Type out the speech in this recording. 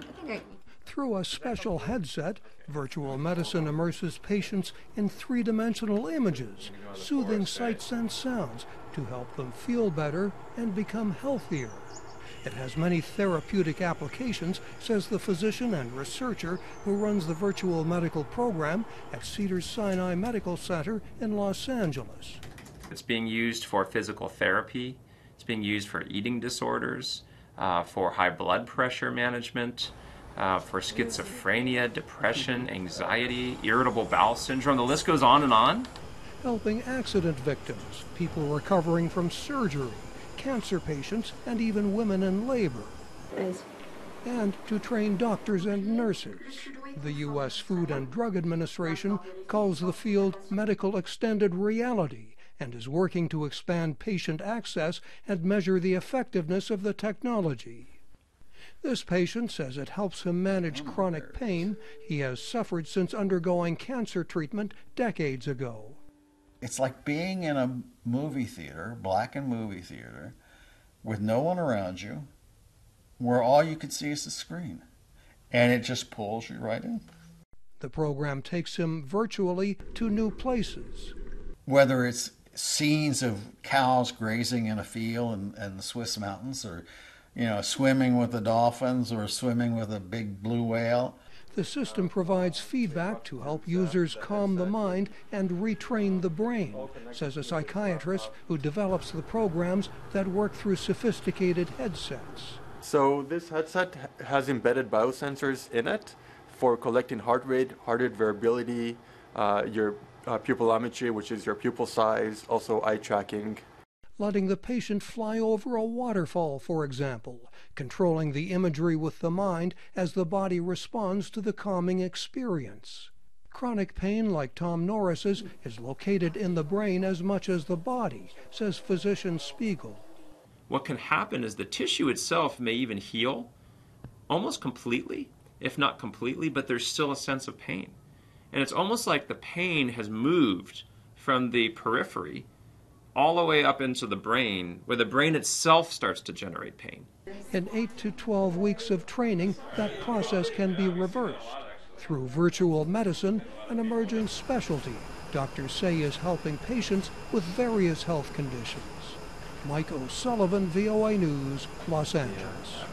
fine. I think I. Through a special headset, virtual medicine immerses patients in three dimensional images, soothing sights and sounds to help them feel better and become healthier. It has many therapeutic applications, says the physician and researcher who runs the virtual medical program at Cedars Sinai Medical Center in Los Angeles. It's being used for physical therapy, it's being used for eating disorders, uh, for high blood pressure management. Uh, for schizophrenia, depression, anxiety, irritable bowel syndrome, the list goes on and on. Helping accident victims, people recovering from surgery, cancer patients, and even women in labor. Nice. And to train doctors and nurses. The U.S. Food and Drug Administration calls the field medical extended reality and is working to expand patient access and measure the effectiveness of the technology. This patient says it helps him manage oh chronic pain he has suffered since undergoing cancer treatment decades ago. It's like being in a movie theater, black and movie theater, with no one around you, where all you can see is the screen. And it just pulls you right in. The program takes him virtually to new places. Whether it's scenes of cows grazing in a field in, in the Swiss mountains or you know, swimming with the dolphins or swimming with a big blue whale. The system provides feedback to help users calm the mind and retrain the brain, says a psychiatrist who develops the programs that work through sophisticated headsets. So this headset has embedded biosensors in it for collecting heart rate, heart rate variability, uh, your uh, pupillometry, which is your pupil size, also eye tracking, letting the patient fly over a waterfall, for example, controlling the imagery with the mind as the body responds to the calming experience. Chronic pain like Tom Norris's is located in the brain as much as the body, says physician Spiegel. What can happen is the tissue itself may even heal almost completely, if not completely, but there's still a sense of pain. And it's almost like the pain has moved from the periphery all the way up into the brain, where the brain itself starts to generate pain. In 8 to 12 weeks of training, that process can be reversed. Through virtual medicine, an emerging specialty, doctors say is helping patients with various health conditions. Mike O'Sullivan, VOA News, Los Angeles.